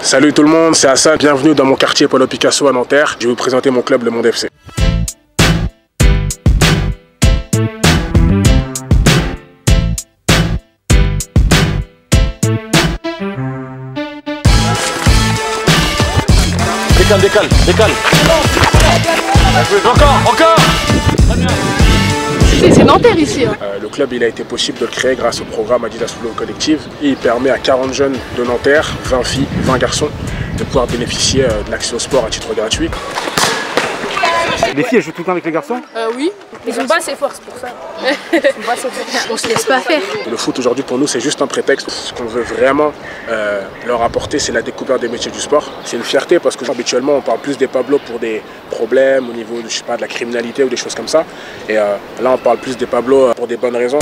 Salut tout le monde, c'est Hassan, bienvenue dans mon quartier Paulo Picasso à Nanterre. Je vais vous présenter mon club, le Monde FC. Décale, décale, décale. Encore, encore. Hein. Euh, le club il a été possible de le créer grâce au programme Adidas Flow Collective il permet à 40 jeunes de Nanterre, 20 filles, 20 garçons, de pouvoir bénéficier euh, de l'accès au sport à titre gratuit. Les filles, elles jouent tout le temps avec les garçons Euh, oui. Ils ont pas assez fort, c'est pour ça. On se laisse pas faire. Le foot aujourd'hui pour nous c'est juste un prétexte. Ce qu'on veut vraiment euh, leur apporter c'est la découverte des métiers du sport. C'est une fierté parce que habituellement on parle plus des Pablos pour des problèmes au niveau je sais pas, de la criminalité ou des choses comme ça. Et euh, là on parle plus des Pablos euh, pour des bonnes raisons.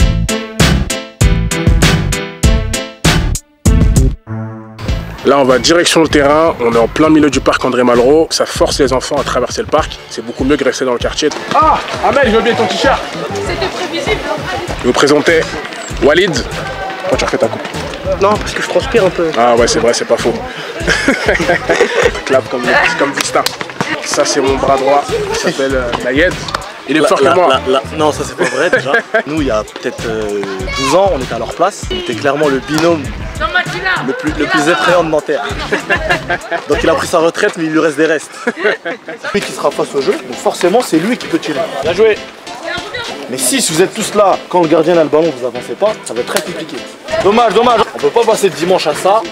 Là, on va direction le terrain. On est en plein milieu du parc André Malraux. Ça force les enfants à traverser le parc. C'est beaucoup mieux que rester dans le quartier. Ah, Amel, je veux bien ton t-shirt. C'était prévisible. Je vais vous présenter Walid. Pourquoi tu refais ta coupe? Non, parce que je transpire un peu. Ah ouais, c'est vrai, c'est pas faux. Clap comme, comme Vista. Ça, c'est mon bras droit. Il s'appelle euh, Nayed. Il est fort que moi. Non, ça c'est pas vrai déjà. Nous, il y a peut-être euh, 12 ans, on était à leur place. On était clairement le binôme le plus, le plus effrayant de Nanterre. Donc il a pris sa retraite, mais il lui reste des restes. C'est lui qui sera face au jeu, donc forcément c'est lui qui peut tirer. Bien joué Mais si, si vous êtes tous là, quand le gardien a le ballon, vous avancez pas, ça va être très compliqué. Dommage, dommage On peut pas passer de dimanche à ça,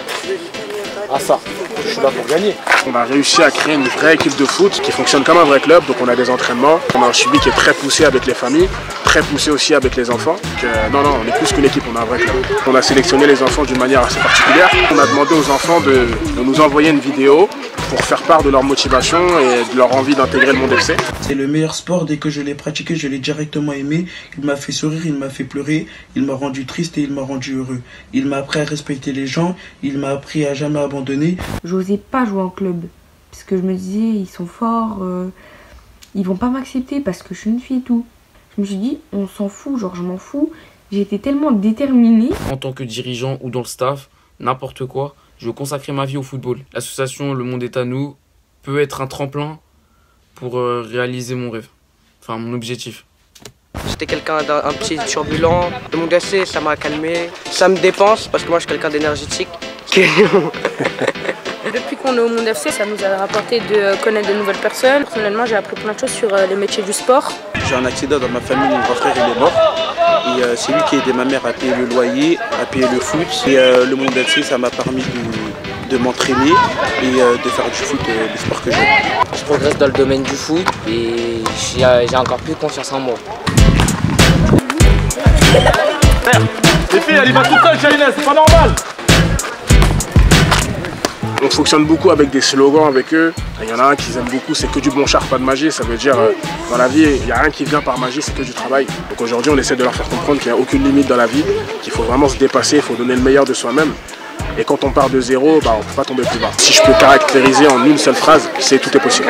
à ça. Je suis là pour gagner. On a réussi à créer une vraie équipe de foot qui fonctionne comme un vrai club. Donc on a des entraînements. On a un suivi qui est très poussé avec les familles, très poussé aussi avec les enfants. Donc, euh, non, non, on est plus qu'une équipe, on a un vrai club. On a sélectionné les enfants d'une manière assez particulière. On a demandé aux enfants de, de nous envoyer une vidéo pour faire part de leur motivation et de leur envie d'intégrer le monde FC. C'est le meilleur sport. Dès que je l'ai pratiqué, je l'ai directement aimé. Il m'a fait sourire, il m'a fait pleurer, il m'a rendu triste et il m'a rendu heureux. Il m'a appris à respecter les gens, il m'a appris à jamais abandonner. J'osais pas jouer en club parce que je me disais ils sont forts, euh, ils vont pas m'accepter parce que je suis une fille et tout. Je me suis dit on s'en fout, genre je m'en fous. J'étais tellement déterminée. en tant que dirigeant ou dans le staff, n'importe quoi, je veux consacrer ma vie au football. L'association Le Monde est à nous peut être un tremplin pour euh, réaliser mon rêve, enfin mon objectif. J'étais quelqu'un d'un un petit turbulent. Le monde FC, ça m'a calmé. Ça me dépense parce que moi je suis quelqu'un d'énergétique. Depuis qu'on est au Monde FC, ça nous a rapporté de connaître de nouvelles personnes. Personnellement, j'ai appris plein de choses sur euh, les métiers du sport. J'ai un accident dans ma famille, mon grand frère il est mort. Et euh, c'est lui qui a aidé ma mère à payer le loyer, à payer le foot. Et euh, le monde FC, ça m'a permis de, de m'entraîner et euh, de faire du foot euh, le sport que j'aime. Je progresse dans le domaine du foot et j'ai encore plus confiance en moi. Les filles, elle y va seule, Shahinez, c'est pas normal On fonctionne beaucoup avec des slogans avec eux. Il y en a un qu'ils aiment beaucoup, c'est que du bon char, pas de magie. Ça veut dire, euh, dans la vie, il n'y a rien qui vient par magie, c'est que du travail. Donc aujourd'hui, on essaie de leur faire comprendre qu'il n'y a aucune limite dans la vie, qu'il faut vraiment se dépasser, il faut donner le meilleur de soi-même. Et quand on part de zéro, bah, on ne peut pas tomber plus bas. Si je peux caractériser en une seule phrase, c'est tout est possible.